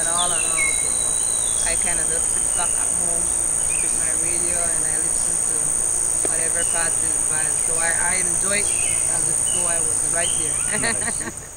at all and all. So I kind of just sit back at home with my radio and I listen to whatever passes by. So I, I enjoy it as if though I was right there.